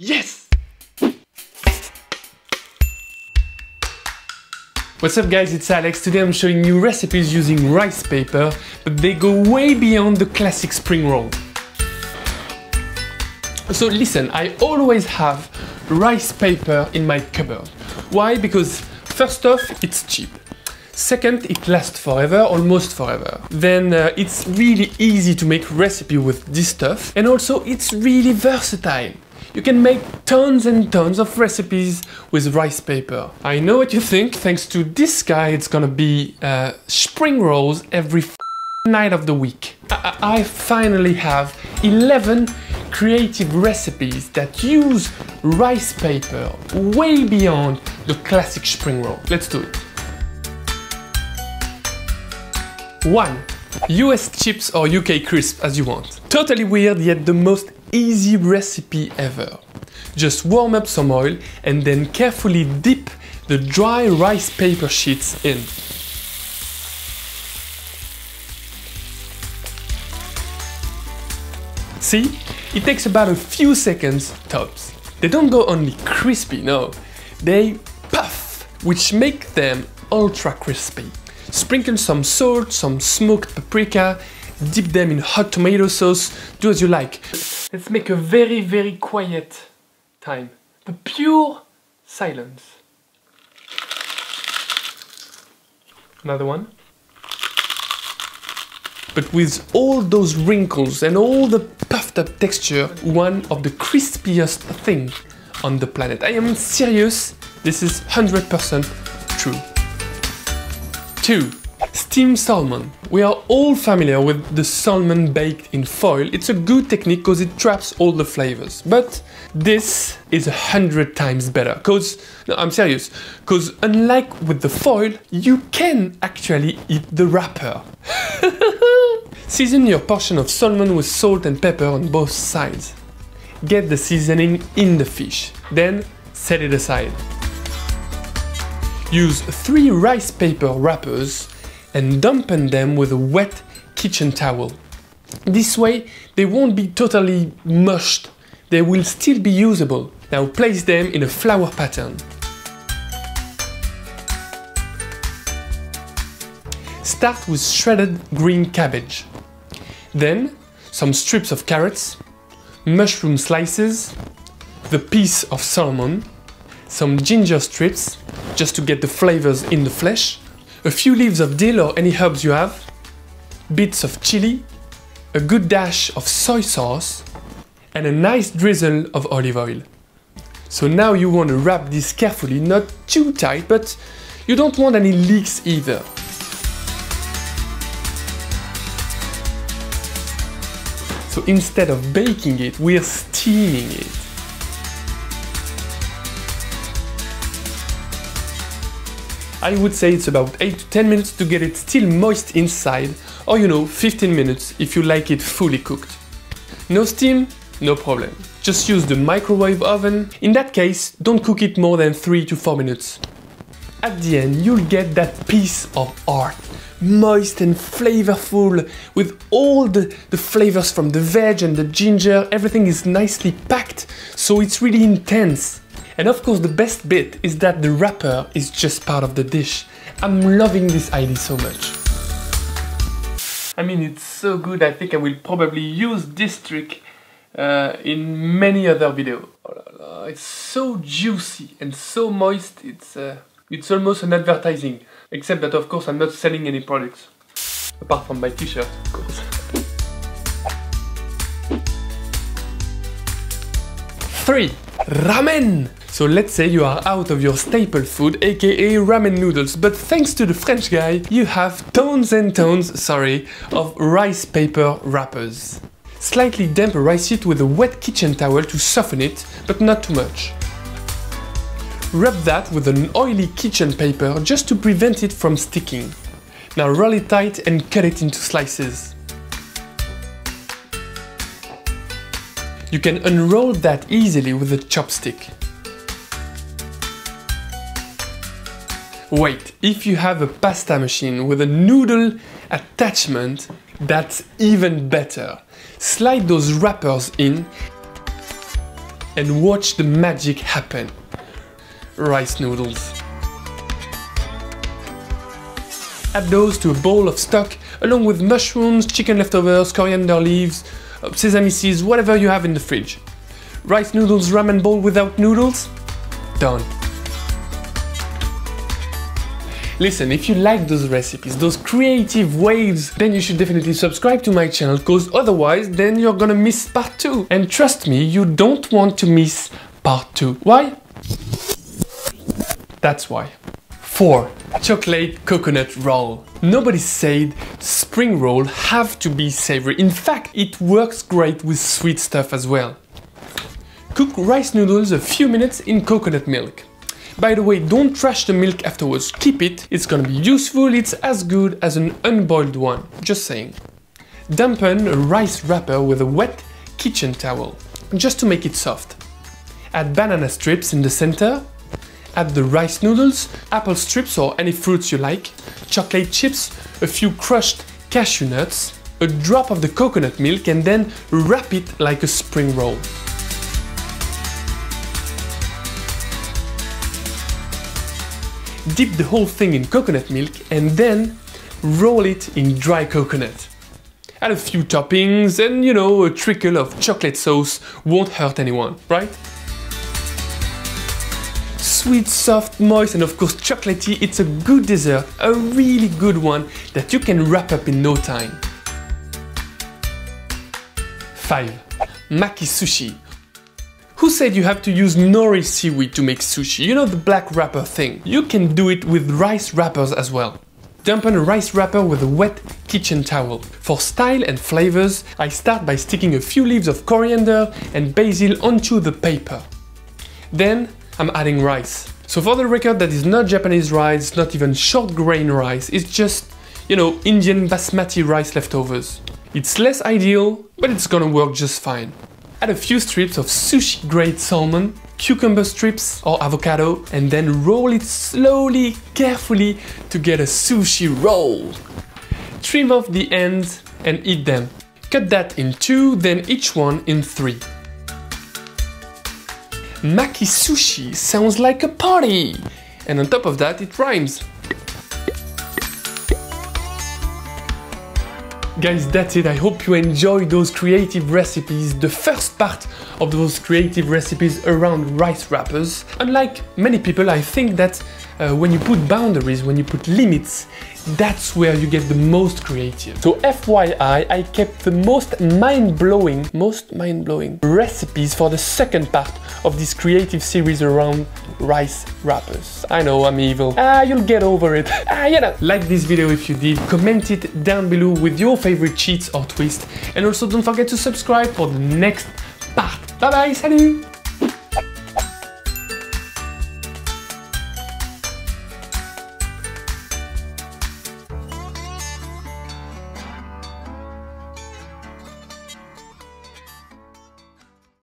Yes! What's up guys, it's Alex. Today I'm showing you recipes using rice paper, but they go way beyond the classic spring roll. So listen, I always have rice paper in my cupboard. Why? Because first off, it's cheap. Second, it lasts forever, almost forever. Then uh, it's really easy to make recipe with this stuff. And also it's really versatile. You can make tons and tons of recipes with rice paper. I know what you think, thanks to this guy it's gonna be uh, spring rolls every night of the week. I, I finally have 11 creative recipes that use rice paper way beyond the classic spring roll. Let's do it. 1. US chips or UK crisp as you want. Totally weird yet the most easy recipe ever. Just warm up some oil and then carefully dip the dry rice paper sheets in. See? It takes about a few seconds tops. They don't go only crispy, no. They puff, which make them ultra crispy. Sprinkle some salt, some smoked paprika, dip them in hot tomato sauce, do as you like. Let's make a very, very quiet time. The pure silence. Another one. But with all those wrinkles and all the puffed up texture, one of the crispiest thing on the planet. I am serious, this is 100% true. 2. Steamed salmon. We are all familiar with the salmon baked in foil. It's a good technique because it traps all the flavors. But this is a hundred times better. Cause, no, I'm serious. Cause unlike with the foil, you can actually eat the wrapper. Season your portion of salmon with salt and pepper on both sides. Get the seasoning in the fish. Then set it aside. Use three rice paper wrappers and dampen them with a wet kitchen towel. This way they won't be totally mushed, they will still be usable. Now place them in a flower pattern. Start with shredded green cabbage. Then some strips of carrots, mushroom slices, the piece of salmon, some ginger strips, just to get the flavors in the flesh, a few leaves of dill or any herbs you have, bits of chili, a good dash of soy sauce, and a nice drizzle of olive oil. So now you want to wrap this carefully, not too tight, but you don't want any leaks either. So instead of baking it, we're steaming it. I would say it's about 8 to 10 minutes to get it still moist inside, or you know, 15 minutes if you like it fully cooked. No steam? No problem. Just use the microwave oven. In that case, don't cook it more than 3 to 4 minutes. At the end, you'll get that piece of art. Moist and flavorful, with all the, the flavors from the veg and the ginger, everything is nicely packed, so it's really intense. And of course the best bit is that the wrapper is just part of the dish. I'm loving this idea so much. I mean it's so good I think I will probably use this trick uh, in many other videos. Oh it's so juicy and so moist, it's, uh, it's almost an advertising. Except that of course I'm not selling any products. Apart from my t-shirt of course. 3. Ramen! So let's say you are out of your staple food, aka ramen noodles, but thanks to the French guy, you have tons and tons, sorry, of rice paper wrappers. Slightly damp rice sheet with a wet kitchen towel to soften it, but not too much. Wrap that with an oily kitchen paper just to prevent it from sticking. Now roll it tight and cut it into slices. You can unroll that easily with a chopstick. Wait, if you have a pasta machine with a noodle attachment, that's even better. Slide those wrappers in and watch the magic happen. Rice noodles. Add those to a bowl of stock along with mushrooms, chicken leftovers, coriander leaves, uh, sesame seeds, whatever you have in the fridge. Rice noodles ramen bowl without noodles? Done. Listen, if you like those recipes, those creative waves, then you should definitely subscribe to my channel because otherwise then you're gonna miss part 2. And trust me, you don't want to miss part 2. Why? That's why. 4. Chocolate coconut roll. Nobody said spring roll have to be savory. In fact, it works great with sweet stuff as well. Cook rice noodles a few minutes in coconut milk. By the way, don't trash the milk afterwards, keep it, it's gonna be useful, it's as good as an unboiled one, just saying. Dampen a rice wrapper with a wet kitchen towel, just to make it soft. Add banana strips in the center, add the rice noodles, apple strips or any fruits you like, chocolate chips, a few crushed cashew nuts, a drop of the coconut milk and then wrap it like a spring roll. Dip the whole thing in coconut milk and then roll it in dry coconut. Add a few toppings and you know, a trickle of chocolate sauce won't hurt anyone, right? Sweet, soft, moist and of course chocolatey, it's a good dessert, a really good one that you can wrap up in no time. 5. Maki sushi who said you have to use nori seaweed to make sushi? You know the black wrapper thing. You can do it with rice wrappers as well. Dampen a rice wrapper with a wet kitchen towel. For style and flavors, I start by sticking a few leaves of coriander and basil onto the paper. Then I'm adding rice. So for the record, that is not Japanese rice, not even short grain rice, it's just, you know, Indian basmati rice leftovers. It's less ideal, but it's gonna work just fine. Add a few strips of sushi grade salmon, cucumber strips or avocado, and then roll it slowly, carefully to get a sushi roll. Trim off the ends and eat them. Cut that in two, then each one in three. Maki sushi sounds like a party! And on top of that, it rhymes. Guys, that's it. I hope you enjoyed those creative recipes, the first part of those creative recipes around rice wrappers. Unlike many people, I think that uh, when you put boundaries, when you put limits, that's where you get the most creative. So FYI, I kept the most mind-blowing, most mind-blowing recipes for the second part of this creative series around rice wrappers. I know I'm evil. Ah, you'll get over it. ah, you know. Like this video if you did, comment it down below with your favorite cheats or twists, and also don't forget to subscribe for the next part. Bye bye, salut